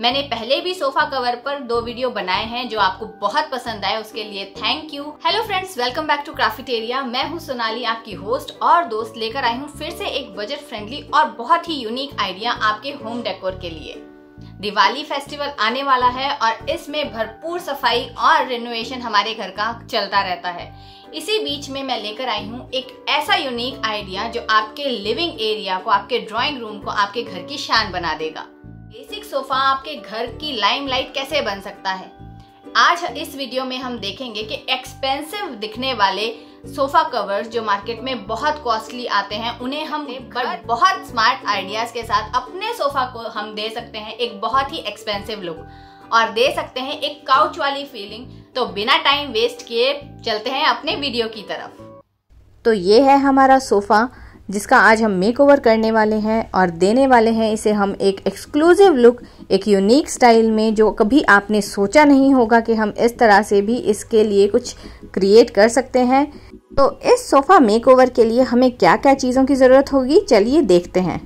मैंने पहले भी सोफा कवर पर दो वीडियो बनाए हैं जो आपको बहुत पसंद आए, उसके लिए thank you hello friends welcome back to Crafteria मैं हूँ सोनाली, आपकी होस्ट और दोस्त लेकर आई हूँ फिर से एक बजट फ्रेंडली और बहुत ही यूनिक आइडिया आपके होम डेकोर के लिए। दिवाली फेस्टिवल आने वाला है और इसमें भरपूर सफ़ाई और रिनोवेशन हमारे घर का चलता रहता है। इसी बीच में मैं लेकर आई हूँ एक ऐसा यूनिक आइडिया जो आपके लिविंग एरिया को, आपके ड्राइंग रूम को, आपके घर की शान बना देगा। सोफा आपके घर की लाइमलाइट कैसे बन सकता है? आज इस वीडियो में हम देखेंगे कि एक्सपेंसिव दिखने वाले सोफा कवर्स जो मार्केट में बहुत कॉस्टली आते हैं उन्हें हम बहुत स्मार्ट आइडियाज़ के साथ अपने सोफा को हम दे सकते हैं एक बहुत ही एक्सपेंसिव लुक और दे सकते हैं एक काउच वाली फीलिंग तो बिना टाइम वेस्ट किए चलते हैं अपने वीडियो की तरफ़. तो ये है हमारा सोफ़ा। जिसका आज हम मेक ओवर करने वाले हैं और देने वाले हैं, इसे हम एक एक्सक्लूसिव लुक एक यूनिक स्टाइल में, जो कभी आपने सोचा नहीं होगा कि हम इस तरह से भी इसके लिए कुछ क्रिएट कर सकते हैं। तो इस सोफ़ा मेक ओवर के लिए हमें क्या क्या चीज़ों की ज़रूरत होगी, चलिए देखते हैं।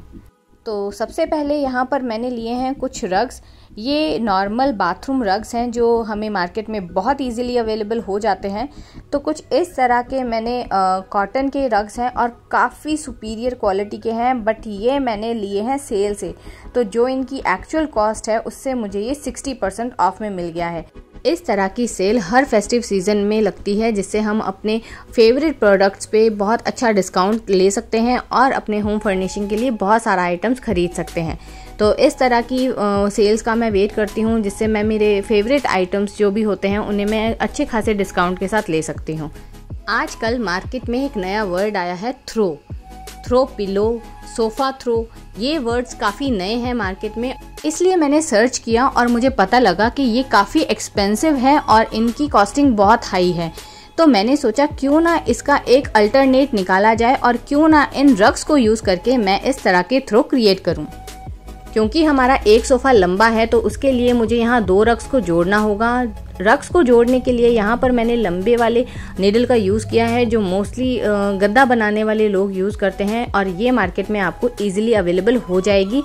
तो सबसे पहले यहाँ पर मैंने लिए हैं कुछ रग्स ये नॉर्मल बाथरूम रग्स हैं जो हमें मार्केट में बहुत इजीली अवेलेबल हो जाते हैं। तो कुछ इस तरह के मैंने कॉटन के रग्स हैं और काफ़ी सुपीरियर क्वालिटी के हैं बट ये मैंने लिए हैं सेल से। तो जो इनकी एक्चुअल कॉस्ट है, उससे मुझे ये 60 परसेंट ऑफ़ में मिल गया है। इस तरह की सेल हर फेस्टिव सीज़न में लगती है, जिससे हम अपने फेवरेट प्रोडक्ट्स पे बहुत अच्छा डिस्काउंट ले सकते हैं और अपने होम फर्निशिंग के लिए बहुत सारा आइटम्स खरीद सकते हैं। तो इस तरह की सेल्स का मैं वेट करती हूँ, जिससे मैं मेरे फेवरेट आइटम्स जो भी होते हैं, उन्हें मैं अच्छे खासे डिस्काउंट के साथ ले सकती हूँ। आजकल मार्केट में एक नया वर्ड आया है throw throw pillow sofa throw ये वर्ड्स काफ़ी नए हैं मार्केट में। इसलिए मैंने सर्च किया और मुझे पता लगा कि ये काफ़ी एक्सपेंसिव है और इनकी कॉस्टिंग बहुत हाई है। तो मैंने सोचा, क्यों ना इसका एक अल्टरनेट निकाला जाए और क्यों ना इन रग्स को यूज़ करके मैं इस तरह के थ्रो क्रिएट करूँ। क्योंकि हमारा एक सोफ़ा लंबा है तो उसके लिए मुझे यहाँ दो रक्स को जोड़ना होगा। रक्स को जोड़ने के लिए यहाँ पर मैंने लंबे वाले नीडल का यूज़ किया है, जो मोस्टली गद्दा बनाने वाले लोग यूज़ करते हैं, और ये मार्केट में आपको ईजिली अवेलेबल हो जाएगी।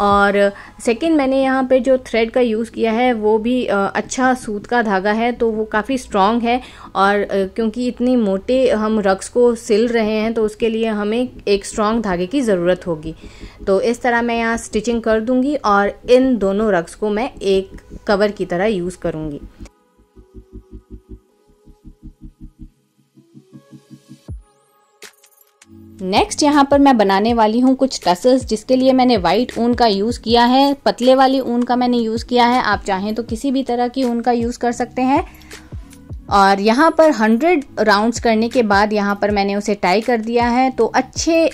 और सेकंड मैंने यहाँ पे जो थ्रेड का यूज़ किया है, वो भी अच्छा सूत का धागा है तो वो काफ़ी स्ट्रॉन्ग है और क्योंकि इतनी मोटे हम रक्स को सिल रहे हैं तो उसके लिए हमें एक स्ट्रॉन्ग धागे की ज़रूरत होगी। तो इस तरह मैं यहाँ स्टिचिंग कर दूँगी और इन दोनों रक्स को मैं एक कवर की तरह यूज़ करूँगी। नेक्स्ट यहाँ पर मैं बनाने वाली हूँ कुछ टसल्स जिसके लिए मैंने वाइट ऊन का यूज़ किया है, पतले वाली ऊन का मैंने यूज़ किया है। आप चाहें तो किसी भी तरह की ऊन का यूज़ कर सकते हैं। और यहाँ पर 100 राउंड्स करने के बाद यहाँ पर मैंने उसे टाई कर दिया है। तो अच्छे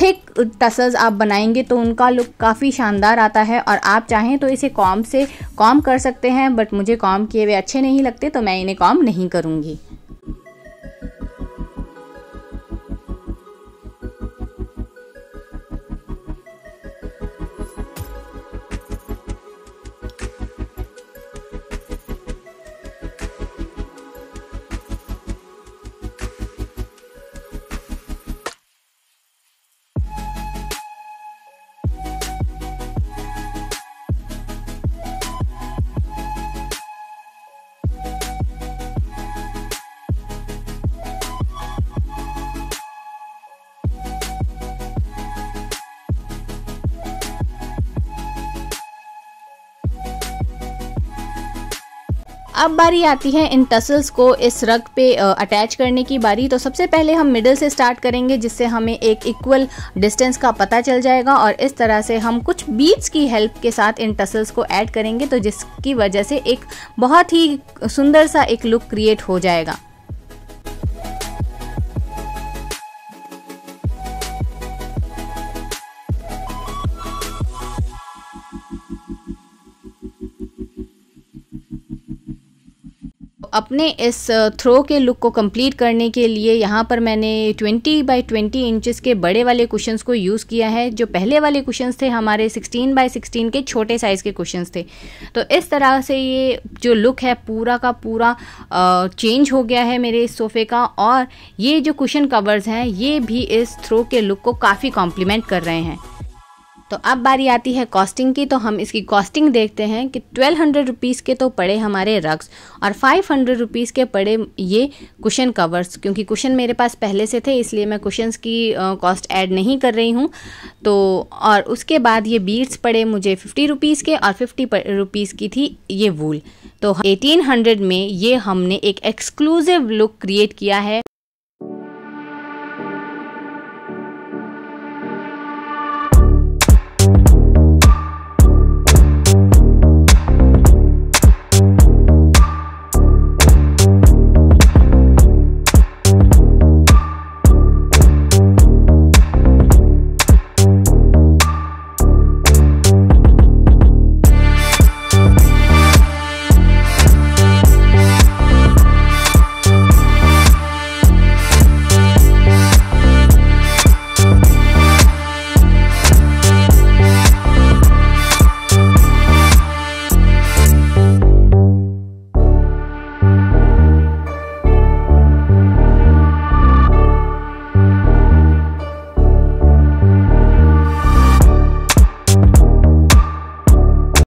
थिक टसल्स आप बनाएँगे तो उनका लुक काफ़ी शानदार आता है। और आप चाहें तो इसे कॉम से कॉम कर सकते हैं बट मुझे कॉम किए हुए अच्छे नहीं लगते तो मैं इन्हें कॉम नहीं करूँगी। अब बारी आती है इन टसल्स को इस रग पे अटैच करने की बारी। तो सबसे पहले हम मिडल से स्टार्ट करेंगे, जिससे हमें एक इक्वल डिस्टेंस का पता चल जाएगा और इस तरह से हम कुछ बीट्स की हेल्प के साथ इन टसल्स को ऐड करेंगे तो जिसकी वजह से एक बहुत ही सुंदर सा एक लुक क्रिएट हो जाएगा। अपने इस थ्रो के लुक को कंप्लीट करने के लिए यहाँ पर मैंने 20 बाई 20 इंचेस के बड़े वाले कुशंस को यूज़ किया है, जो पहले वाले कुशंस थे, हमारे 16 बाई 16 के छोटे साइज़ के कुशंस थे। तो इस तरह से ये जो लुक है, पूरा का पूरा चेंज हो गया है मेरे इस सोफ़े का, और ये जो कुशन कवर्स हैं, ये भी इस थ्रो के लुक को काफ़ी कॉम्प्लीमेंट कर रहे हैं। तो अब बारी आती है कॉस्टिंग की तो हम इसकी कॉस्टिंग देखते हैं कि ट्वेल्व हंड्रेड रुपीज़ के तो पड़े हमारे रग्स और फाइव हंड्रेड रुपीज़ के पड़े ये कुशन कवर्स क्योंकि कुशन मेरे पास पहले से थे, इसलिए मैं कुशंस की कॉस्ट ऐड नहीं कर रही हूँ। तो और उसके बाद ये बीड्स पड़े मुझे फिफ्टी रुपीज़ के और फिफ्टी रुपीज़ की थी ये वूल तो एटीन हंड्रेड में ये हमने एक एक्सक्लूसिव लुक क्रिएट किया है।